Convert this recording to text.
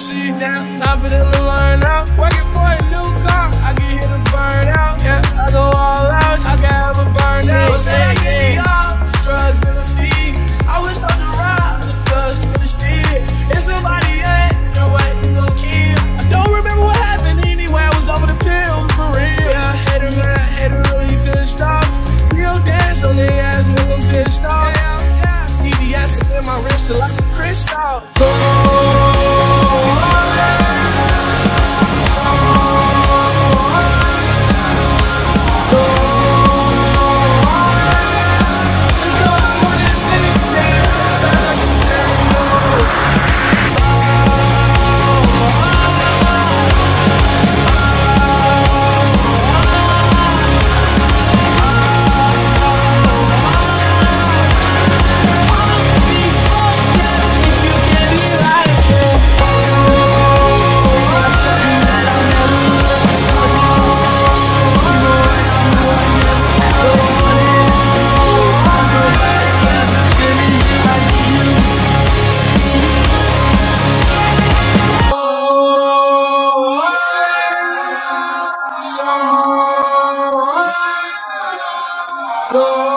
see now. Time for them to learn out. Working for a new car, I get hit and burn out. Yeah, I go all out, I can have a burn out. Say I get y'all, drugs and the feed. I was on the ride, the thugs for the speed. If somebody ain't, then what you gon' kill? I don't remember what happened anyway, I was over the pills for real. Yeah, hater man, hater really pissed off. Real dance on their ass when I'm pissed off. VVS in my wrist till like some crystal. Go. Go.